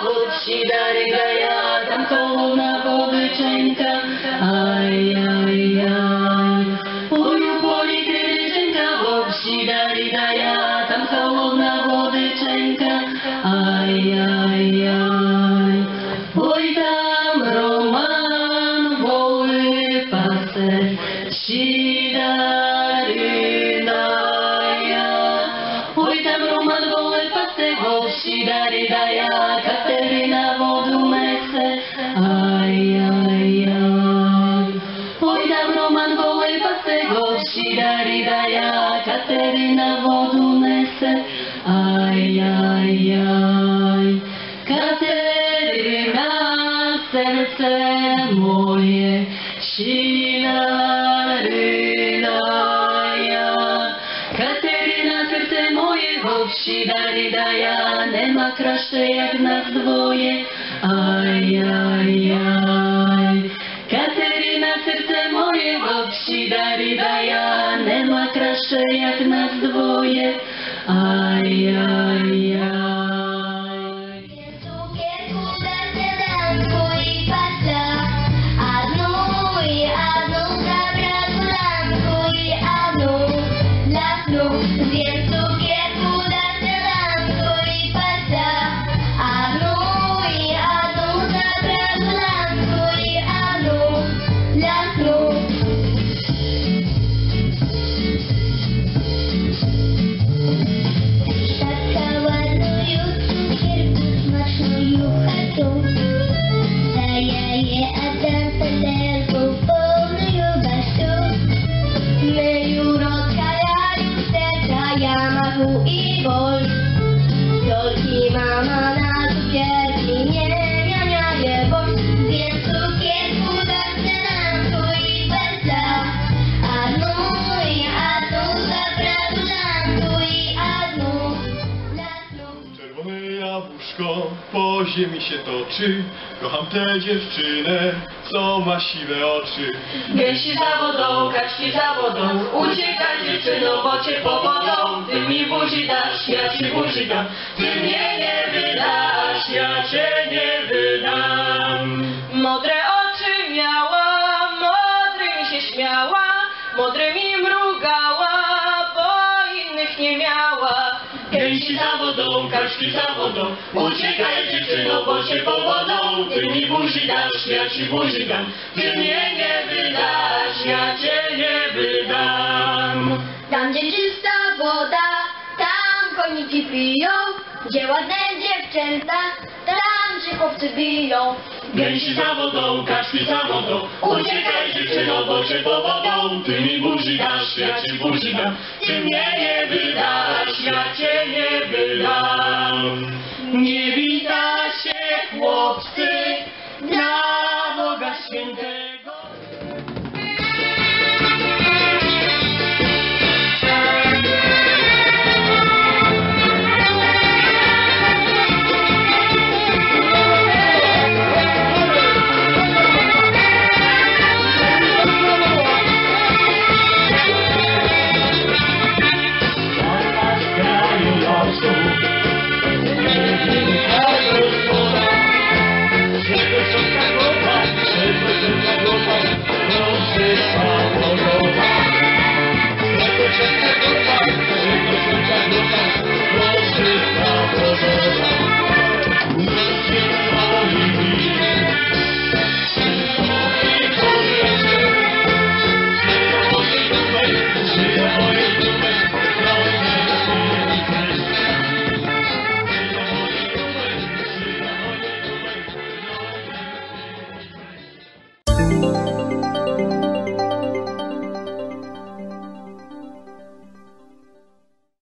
Occidare Gaia, tanto una povecenta, ai ai ai. Uyu cuori crescenta, Occidare Gaia, tanto una povecenta, ai ai ai. Voi tam roman, voi passe, Idaridaya Katerina wodu me chce Ajajaj Pojdam Roman wołaj pasego Idaridaya Katerina wodu me chce Ajajaj Katerina serce moje Siła moje, choć Sidarydaja, nema krašte jak nas dwoje, aj, aj, aj. Kateryna, serce moje, choć Sidarydaja, nema krašte jak nas dwoje, aj, aj, aj. Po ziemi się toczy Kocham tę dziewczynę, co ma siwe oczy Gęsi za wodą, kaczki za wodą, uciekaj dziewczyno, bo cię powodą. Ty mi buzi dasz, ja ci buzi dam, ty mnie nie wydasz, ja cię nie wydam. Modre oczy miała, modry mi się śmiała, modry mi mrugała, bo innych nie miała. Gęsi za wodą, kaczki za wodą, uciekaj dziewczyno, bo cię powodą. Ty mi buzi dasz, ja ci buzi dam, ty mnie nie wydasz, ja cię nie wydam. Tam gdzie czysta woda, tam koniki piją, gdzie ładne dziewczęta, tam się Gęsi za wodą, kaczki za wodą, uciekaj dziewczyno, bo cię. Ty mi buzi dasz, ja ci buzi dam, ty mnie nie wydasz, ja cię nie wydam. Nie wita się chłopcy na Boga Świętego.